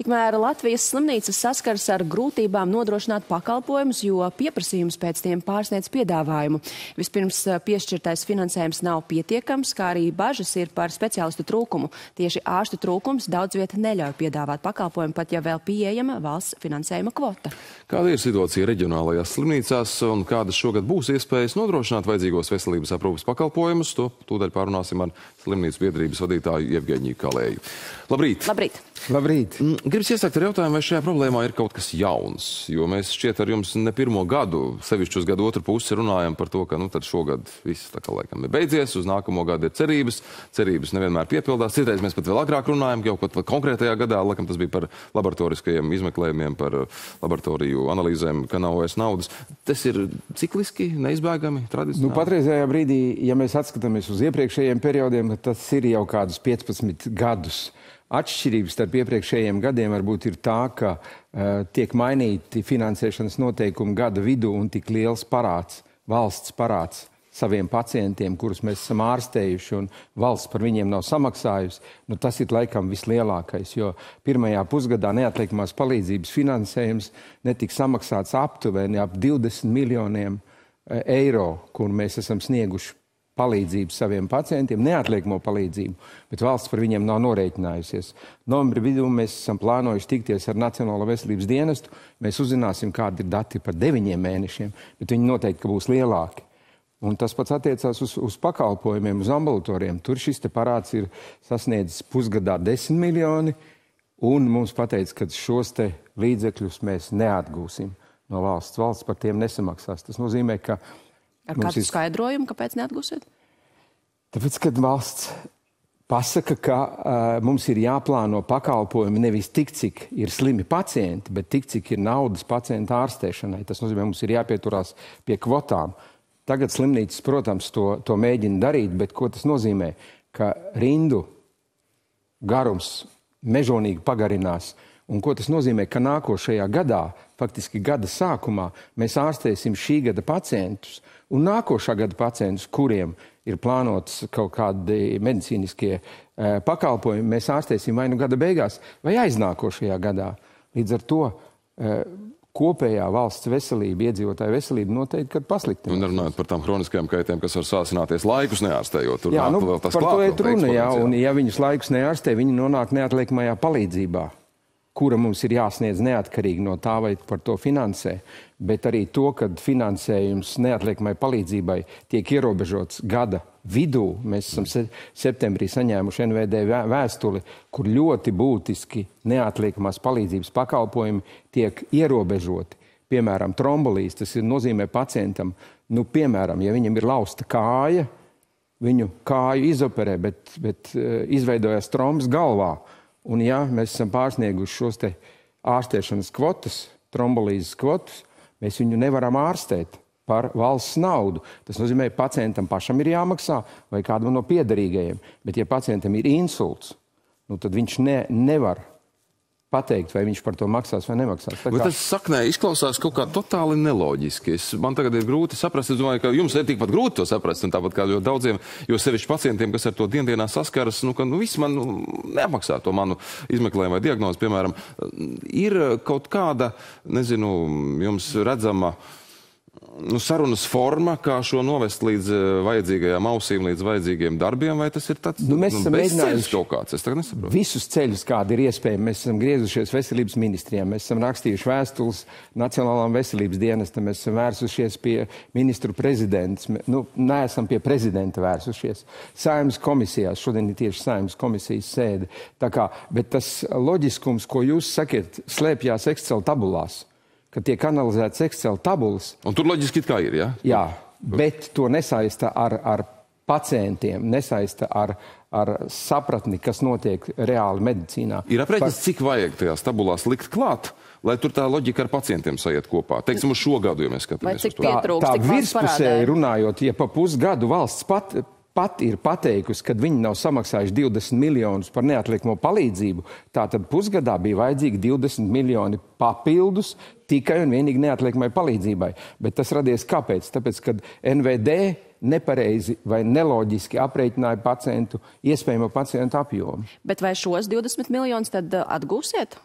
Tikmēr Latvijas slimnīcas saskars ar grūtībām nodrošināt pakalpojumus, jo pieprasījums pēc tiem pārsniedz piedāvājumu. Vispirms eh, piešķirtais finansējums nav pietiekams, kā arī bažas ir par speciālistu trūkumu. Tieši ārstu trūkums daudz vieta neļauj piedāvāt pakalpojumu, pat ja vēl pieejama valsts finansējuma kvota. Kāda ir situācija reģionālajās slimnīcās un kādas šogad būs iespējas nodrošināt vajadzīgos veselības aprūpas pakalpojumus? To tūdaļ pārunāsim ar slimnīcu biedrības vadītāju Ievgeņiju Kalēju. Labrīt! Labrīt! Labrīt! Gribas iesākt ar jautājumu, vai šajā problēmā ir kaut kas jauns, jo mēs šķiet ar jums ne pirmo gadu, sevišķi uz gadu otru pusi runājam par to, ka nu šogad viss tā kā laikam ir beidzies, uz nākamo gadu ir cerības, cerības nevienmēr piepildās, citreiz mēs pat vēl agrāk runājam, jau kaut konkrētajā gadā, laikam tas bija par laboratoriskajiem izmeklējumiem, par laboratoriju analīzēm, ka nav vairs naudas. Tas ir cikliski, neizbēgami, tradicionāli. Nu, patreizējā brīdī, ja mēs atskatāmies uz iepriekšējiem periodiem, tas ir jau kādus 15 gadus. Atšķirības starp iepriekšējiem gadiem varbūt ir tā, ka uh, tiek mainīti finansēšanas noteikumi gada vidū un tik liels parāds, valsts parāds saviem pacientiem, kurus mēs esam ārstējuši, un valsts par viņiem nav samaksājusi, nu, tas ir laikam vislielākais. Jo pirmajā pusgadā neatliekamās palīdzības finansējums netika samaksāts aptuveni ap 20 miljoniem eh, eiro, kur mēs esam snieguši palīdzību saviem pacientiem, neatliekamo palīdzību, bet valsts par viņiem nav norēķinājusies. Novembra vidū mēs esam plānojuši tikties ar Nacionālo veselības dienestu. Mēs uzzināsim, kādi ir dati par deviņiem mēnešiem, bet viņi noteikti būs lielāki. Un tas pats attiecās uz, uz pakalpojumiem, uz ambulatoriem. Tur šis parāds ir sasniedzis pusgadā 10 miljoni, un mums pateica, ka šos līdzekļus mēs neatgūsim no valsts. Valsts par tiem nesamaksās. Tas nozīmē, ka Ar kādu ir... skaidrojumu, kāpēc neatgūsiet? Tāpēc, kad valsts pasaka, ka uh, mums ir jāplāno pakalpojumi nevis tik, cik ir slimi pacienti, bet tik, cik ir naudas pacienta ārstēšanai. Tas nozīmē, mums ir jāpieturās pie kvotām. Tagad slimnīcas, protams, to, to mēģina darīt, bet ko tas nozīmē? Ka rindu garums mežonīgi pagarinās. Un ko tas nozīmē? Ka nākošajā gadā, faktiski gada sākumā, mēs ārstēsim šī gada pacientus, un nākošā gada pacientus, kuriem ir plānots kaut kādi medicīniskie e, pakalpojumi, mēs ārstēsim vai nu gada beigās, vai aiznākošajā gadā. Līdz ar to e, kopējā valsts veselība, iedzīvotāja veselība noteikti pasliktinās. Un runājot par tām kroniskajām kaitēm, kas var sāsināties laikus neārstējot, tur jā, nu, vēl tas par klāt, to ir runa, jā, un ja viņus laikus neārstē, viņi nonāk neatliekamajā palīdzībā kura mums ir jāsniedz neatkarīgi no tā, vai par to finansē, bet arī to, ka finansējums neatliekamai palīdzībai tiek ierobežots gada vidū. Mēs esam se septembrī saņēmuši NVD vēstuli, kur ļoti būtiski neatliekamās palīdzības pakalpojumi tiek ierobežoti. Piemēram, trombolīs, tas ir nozīmē pacientam, nu, piemēram, ja viņam ir lausta kāja, viņu kāju izoperē, bet, bet uh, izveidojas trombs galvā. Un, ja mēs esam pārsnieguši šos ārstēšanas kvotas, trombolīzes kvotas, mēs viņu nevaram ārstēt par valsts naudu. Tas nozīmē, ka pacientam pašam ir jāmaksā vai kādam no piederīgajiem. Bet, ja pacientam ir insults, nu, tad viņš ne, nevar pateikt, vai viņš par to maksās vai nemaksās. Tā kā... Tas saknē izklausās kaut kā totāli neloģiski. Es, man tagad ir grūti saprast, es domāju, ka jums ir tikpat grūti to saprast, un tāpat kā ļoti daudziem, jo sevišķi pacientiem, kas ar to diendienā saskaras, nu, ka nu, viss man nu, neapmaksā to manu izmeklējumu vai diagnozi, piemēram, ir kaut kāda, nezinu, jums redzama nu, sarunas forma, kā šo novest līdz uh, vajadzīgajām ausīm, līdz vajadzīgiem darbiem, vai tas ir tāds nu, mēs nu, mēģinājuši kaut kāds? Es tagad nesaprotu. Visus ceļus, kādi ir iespējami, mēs esam griezušies veselības ministrijām, mēs esam rakstījuši vēstules Nacionālām veselības dienestam, mēs esam vērsušies pie ministru prezidents, nu, neesam pie prezidenta vērsušies. Saimas komisijās, šodien ir tieši saimas komisijas sēde. Tā kā, bet tas loģiskums, ko jūs sakiet, slēpjās Excel tabulās kad tiek analizētas Excel tabulas. Un tur loģiski kā ir, ja? Jā, bet to nesaista ar, ar pacientiem, nesaista ar, ar sapratni, kas notiek reāli medicīnā. Ir aprēķins, Par... cik vajag tajās tabulās likt klāt, lai tur tā loģika ar pacientiem sajiet kopā. Teiksim, uz šo gadu, ja mēs skatāmies. Vai cik pietrūks, tā, tā virspusēji runājot, ja pa pusgadu valsts pat pat ir pateikusi, ka viņi nav samaksājuši 20 miljonus par neatliekamo palīdzību, tātad pusgadā bija vajadzīgi 20 miljoni papildus tikai un vienīgi neatliekamai palīdzībai. Bet tas radies kāpēc? Tāpēc, kad NVD nepareizi vai neloģiski aprēķināja pacientu, iespējamo pacientu apjomu. Bet vai šos 20 miljonus tad uh, atgūsiet?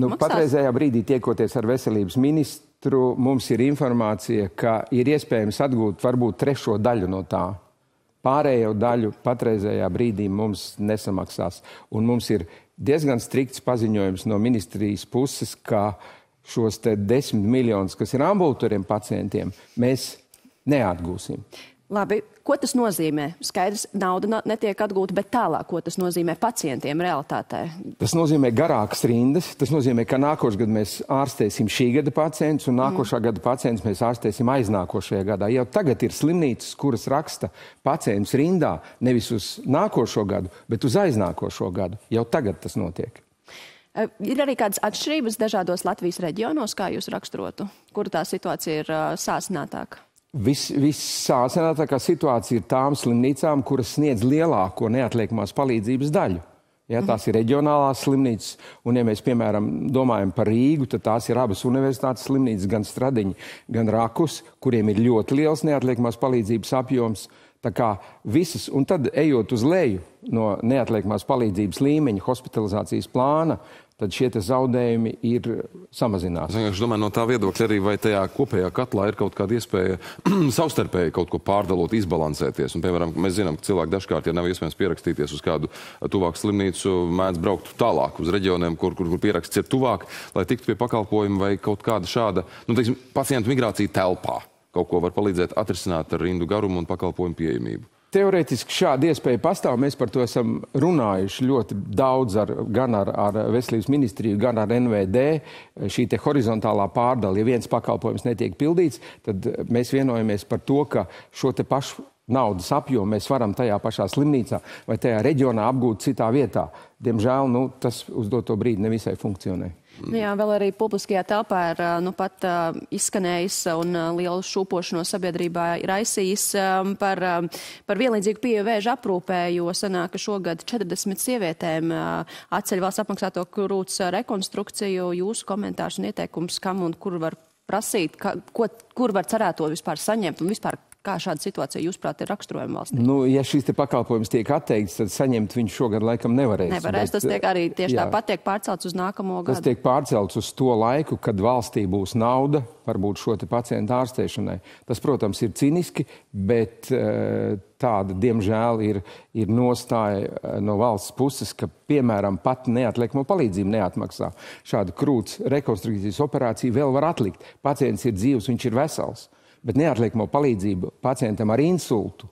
Nu, patreizējā brīdī tiekoties ar veselības ministru, mums ir informācija, ka ir iespējams atgūt varbūt trešo daļu no tā. Pārējo daļu patreizējā brīdī mums nesamaksās. Un mums ir diezgan strikts paziņojums no ministrijas puses, ka šos te desmit miljonus, kas ir ambulatoriem pacientiem, mēs neatgūsim. Labi, ko tas nozīmē? Skaidrs, nauda na- netiek atgūta, bet tālāk, ko tas nozīmē pacientiem realitātē? Tas nozīmē garākas rindas. Tas nozīmē, ka nākošais gads mēs ārstēsim šī gada pacientus, un nākošā mm. gada pacientus mēs ārstēsim aiznākošajā gadā. Jau tagad ir slimnīcas, kuras raksta pacientus rindā nevis uz nākošo gadu, bet uz aiznākošo gadu. Jau tagad tas notiek. Ir arī kādas atšķirības dažādos Latvijas reģionos, kā jūs raksturotu, kur tā situācija ir uh, sāsinātāka? Vis- Vissāsinātākā situācija ir tām slimnīcām, kuras sniedz lielāko neatliekamās palīdzības daļu. Ja, tās ir reģionālās slimnīcas, un, ja mēs, piemēram, domājam par Rīgu, tad tās ir abas universitātes slimnīcas, gan Stradiņa, gan Rakus, kuriem ir ļoti liels neatliekamās palīdzības apjoms. Tā kā visas, un tad ejot uz leju no neatliekamās palīdzības līmeņa, hospitalizācijas plāna, tad šie zaudējumi ir samazināti. Es domāju, no tā viedokļa arī, vai tajā kopējā katlā ir kaut kāda iespēja savstarpēji kaut ko pārdalot, izbalansēties. Un, piemēram, mēs zinām, ka cilvēki dažkārt, ja nav iespējams pierakstīties uz kādu tuvāku slimnīcu, mēdz braukt tālāk uz reģioniem, kur, kur, kur pieraksts ir tuvāk, lai tiktu pie pakalpojuma vai kaut kāda šāda, nu, teiksim, pacientu migrācija telpā. Kaut ko var palīdzēt atrisināt ar rindu garumu un pakalpojumu pieejamību. Teorētiski šāda iespēja pastāv. Mēs par to esam runājuši ļoti daudz ar, gan ar, ar Veselības ministriju, gan ar NVD. Šī horizontālā pārdala, ja viens pakalpojums netiek pildīts, tad mēs vienojamies par to, ka šo pašu naudas apjomu mēs varam tajā pašā slimnīcā vai tajā reģionā apgūt citā vietā. Diemžēl nu, tas uz doto brīdi nevisai funkcionē. Nu Jā, vēl arī publiskajā telpā ir nu, pat uh, izskanējis un uh, lielu šūpošanu sabiedrībā ir aizsījis um, par, um, par vienlīdzīgu pieeju vēža aprūpē, jo sanāk, ka šogad 40 sievietēm uh, atceļ valsts apmaksāto krūts rekonstrukciju. Jūsu komentārs un ieteikums, kam un kur var prasīt, ka, ko, kur var cerēt to vispār saņemt un vispār kā šāda situācija, jūsuprāt, ir raksturojama valstī? Nu, ja šis pakalpojums tiek atteikts, tad saņemt viņš šogad laikam nevarēs. Nevarēs, tas tiek arī tieši jā. tāpat tiek pārcelts uz nākamo Tas gadu. tiek pārcelts uz to laiku, kad valstī būs nauda, varbūt šo pacientu ārstēšanai. Tas, protams, ir ciniski, bet eh, tāda, diemžēl, ir, ir nostāja eh, no valsts puses, ka, piemēram, pat neatliekamo palīdzību neatmaksā. Šādu krūts rekonstrukcijas operāciju vēl var atlikt. Pacients ir dzīvs, viņš ir vesels, bet neatliekamo palīdzību pacientam ar insultu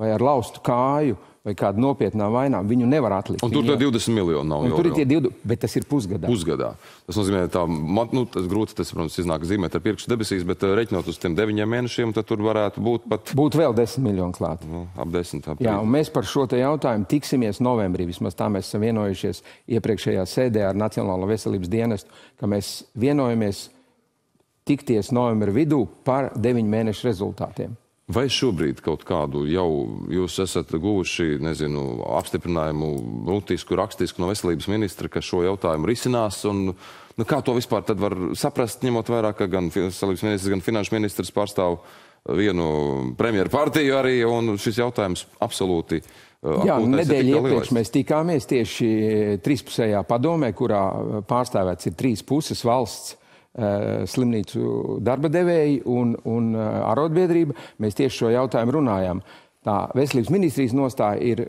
vai ar laustu kāju vai kādu nopietnām vainām viņu nevar atlikt. Un tur Viņa- tie 20 miljoni nav. Jau tur ir tie divi, bet tas ir pusgadā. pusgadā. Tas nozīmē, ka man nu, tas grūti, tas, protams, iznāk zīmēt ar pirkstu debesīs, bet uh, reiķinot uz tiem deviņiem mēnešiem, tad tur varētu būt pat Būtu vēl desmit miljoni klāt. nu, ap desmit. Ap Jā, un mēs par šo te jautājumu tiksimies novembrī. Vismaz tā mēs esam vienojušies iepriekšējā sēdē ar Nacionālo veselības dienestu, ka mēs vienojamies tikties novembra vidū par deviņu mēnešu rezultātiem. Vai šobrīd kaut kādu jau jūs esat guvuši, nezinu, apstiprinājumu mutisku, rakstisku no veselības ministra, ka šo jautājumu risinās? Un, nu, kā to vispār tad var saprast, ņemot vērā, ka gan veselības ministrs, gan finanšu ministrs pārstāv vienu premjeru partiju arī, un šis jautājums absolūti uh, Jā, nedēļa iepriekš mēs tikāmies tieši trīspusējā padomē, kurā pārstāvēts ir trīs puses valsts. Eh, Slimnīcu darba devēji un, un eh, arotbiedrība. Mēs tieši šo jautājumu runājām. Tā veselības ministrijas nostāja ir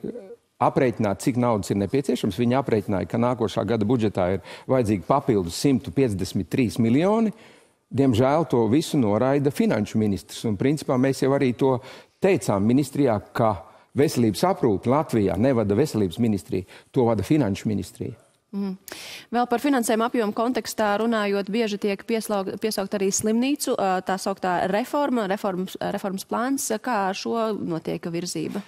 aprēķināt, cik naudas ir nepieciešams. Viņi aprēķināja, ka nākošā gada budžetā ir vajadzīgi papildus 153 miljoni. Diemžēl to visu noraida finanšu ministrs. Un, principā, mēs jau arī to teicām ministrijā, ka veselības aprūpi Latvijā nevada veselības ministrija, to vada finanšu ministrija. Vēl par finansējumu apjomu kontekstā runājot, bieži tiek pieslaukt, piesaukt arī slimnīcu, tā sauktā reforma, reformas, reformas plāns. Kā ar šo notiek virzība?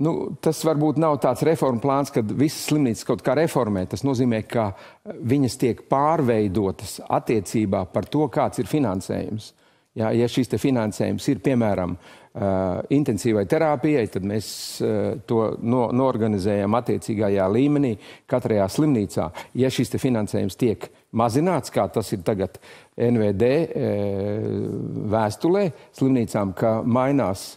Nu, tas varbūt nav tāds reformu plāns, kad visas slimnīcas kaut kā reformē. Tas nozīmē, ka viņas tiek pārveidotas attiecībā par to, kāds ir finansējums. Ja, ja te finansējums ir piemēram intensīvai terapijai, tad mēs uh, to no, norganizējam attiecīgajā līmenī katrajā slimnīcā. Ja šis finansējums tiek mazināts, kā tas ir tagad NVD uh, vēstulē slimnīcām, ka mainās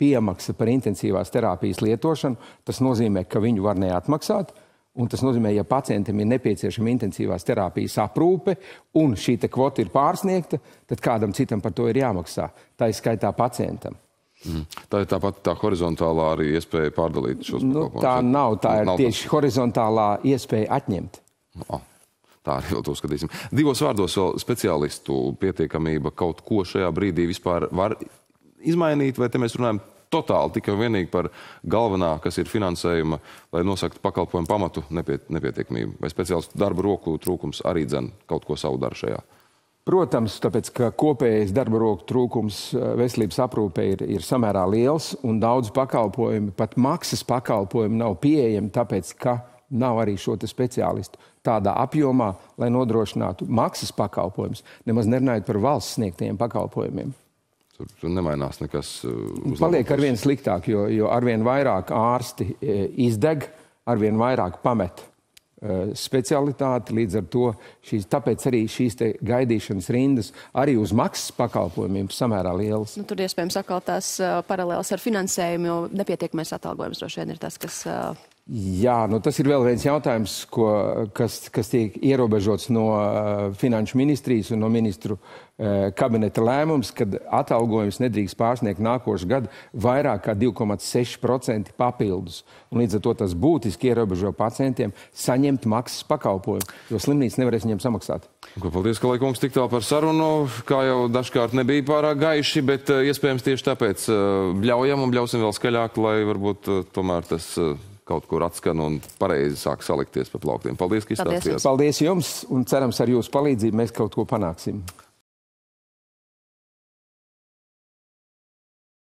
piemaksa par intensīvās terapijas lietošanu, tas nozīmē, ka viņu var neatmaksāt. Un tas nozīmē, ja pacientam ir nepieciešama intensīvās terapijas aprūpe un šī kvota ir pārsniegta, tad kādam citam par to ir jāmaksā. Tā ir skaitā pacientam. Mm. Tā ir tāpat tā horizontālā arī iespēja pārdalīt šos nu, pakalpojumus. Tā nav, tā ir nav tieši tas... horizontālā iespēja atņemt. Oh. Tā arī vēl to skatīsim. Divos vārdos vēl speciālistu pietiekamība kaut ko šajā brīdī vispār var izmainīt, vai te mēs runājam totāli tikai un vienīgi par galvenā, kas ir finansējuma, lai nosaktu pakalpojumu pamatu nepiet, nepietiekamību. Vai speciālistu darba roku trūkums arī dzen kaut ko savu dara šajā? Protams, tāpēc, ka kopējais darba roku trūkums eh, veselības aprūpē ir, ir samērā liels un daudz pakalpojumu, pat maksas pakalpojumu nav pieejami, tāpēc, ka nav arī šo speciālistu tādā apjomā, lai nodrošinātu maksas pakalpojumus, nemaz nerunājot par valsts sniegtajiem pakalpojumiem. Tur, tur nemainās nekas. Uh, Paliek arvien sliktāk, jo, jo arvien vairāk ārsti e, izdeg, arvien vairāk pamet e, specialitāti. Līdz ar to šīs, tāpēc arī šīs gaidīšanas rindas arī uz maksas pakalpojumiem samērā lielas. Nu, tur iespējams atkal tās uh, paralēlas ar finansējumu, jo nepietiekamais atalgojums droši vien ir tas, kas. Jā, nu tas ir vēl viens jautājums, ko, kas, kas tiek ierobežots no uh, Finanšu ministrijas un no ministru uh, kabineta lēmums, kad atalgojums nedrīkst pārsniegt nākošu gadu vairāk kā 2,6% papildus. Un līdz ar to tas būtiski ierobežo pacientiem saņemt maksas pakalpojumu, jo slimnīca nevarēs viņiem samaksāt. Paldies, ka laikums tik tālu par sarunu. Kā jau dažkārt nebija pārāk gaiši, bet uh, iespējams tieši tāpēc bļaujam un bļausim vēl skaļāk, lai varbūt tomēr tas. Kaut kur atskan un pareizi sāk salikties pa plauktiem. Paldies, ka izstāstījāt. Paldies jums un cerams ar jūsu palīdzību mēs kaut ko panāksim.